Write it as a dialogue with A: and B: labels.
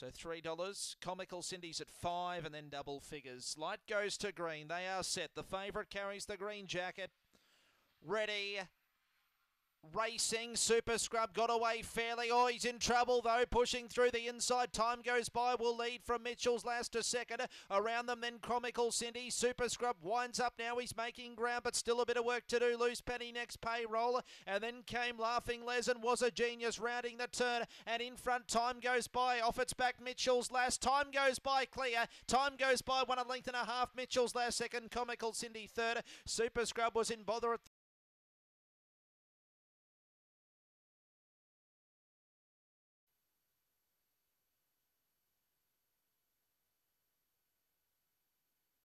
A: So $3. Comical Cindy's at 5 and then double figures. Light goes to green. They are set. The favourite carries the green jacket. Ready. Racing, Super Scrub got away fairly. Oh, he's in trouble though, pushing through the inside. Time goes by, will lead from Mitchell's last to second. Around them then Comical Cindy. Super Scrub winds up now, he's making ground, but still a bit of work to do. Loose Penny next payroll. And then came Laughing Les and was a genius rounding the turn. And in front, time goes by. Off its back, Mitchell's last. Time goes by, clear. Time goes by, one a length and a half. Mitchell's last second. Comical Cindy third. Super Scrub was in bother at